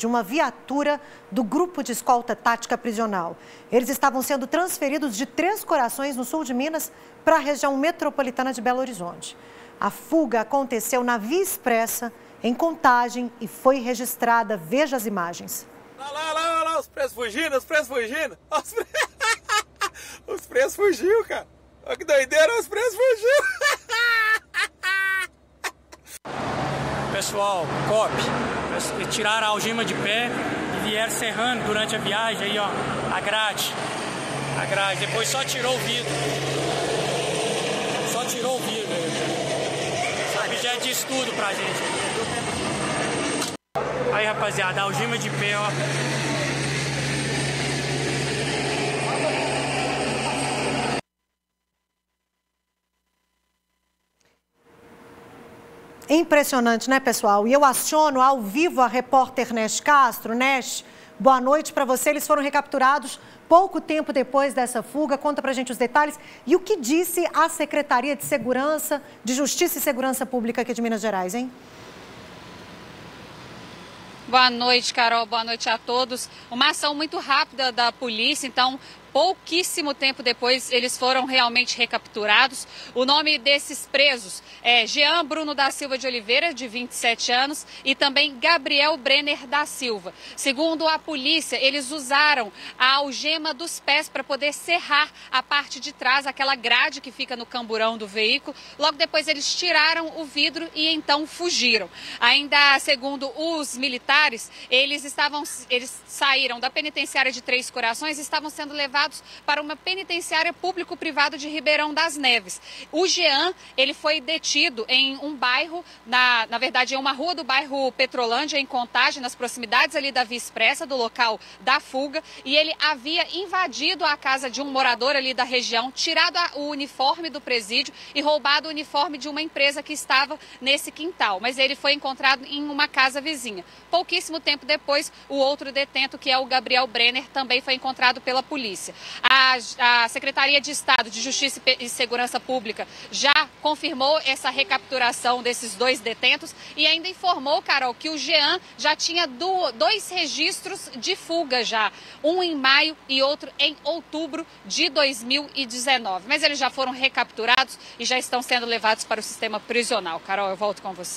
de uma viatura do grupo de escolta tática prisional. Eles estavam sendo transferidos de Três Corações, no sul de Minas, para a região metropolitana de Belo Horizonte. A fuga aconteceu na Via Expressa, em Contagem, e foi registrada. Veja as imagens. Lá, lá, lá, lá, os presos fugindo, os presos fugindo. Os, pre... os presos fugiu, cara. Olha que doideira, os presos fugiu. Pessoal, COP, tiraram a algema de pé e vieram serrando durante a viagem aí, ó, a grade. A grade, depois só tirou o vidro. Só tirou o vidro. Objeto de estudo pra gente. Aí, rapaziada, a algema de pé, ó. Impressionante, né, pessoal? E eu aciono ao vivo a repórter Nesh Castro. Nesh, boa noite para você. Eles foram recapturados pouco tempo depois dessa fuga. Conta pra gente os detalhes. E o que disse a Secretaria de Segurança, de Justiça e Segurança Pública aqui de Minas Gerais, hein? Boa noite, Carol. Boa noite a todos. Uma ação muito rápida da polícia, então pouquíssimo tempo depois eles foram realmente recapturados. O nome desses presos é Jean Bruno da Silva de Oliveira, de 27 anos, e também Gabriel Brenner da Silva. Segundo a polícia, eles usaram a algema dos pés para poder serrar a parte de trás, aquela grade que fica no camburão do veículo. Logo depois eles tiraram o vidro e então fugiram. Ainda segundo os militares, eles estavam eles saíram da penitenciária de Três Corações e estavam sendo levados levados para uma penitenciária público-privada de Ribeirão das Neves. O Jean, ele foi detido em um bairro, na, na verdade, em uma rua do bairro Petrolândia, em Contagem, nas proximidades ali da Via Expressa, do local da fuga, e ele havia invadido a casa de um morador ali da região, tirado a, o uniforme do presídio e roubado o uniforme de uma empresa que estava nesse quintal. Mas ele foi encontrado em uma casa vizinha. Pouquíssimo tempo depois, o outro detento, que é o Gabriel Brenner, também foi encontrado pela polícia. A, a Secretaria de Estado de Justiça e Segurança Pública já confirmou essa recapturação desses dois detentos e ainda informou, Carol, que o Jean já tinha do, dois registros de fuga já, um em maio e outro em outubro de 2019. Mas eles já foram recapturados e já estão sendo levados para o sistema prisional. Carol, eu volto com você.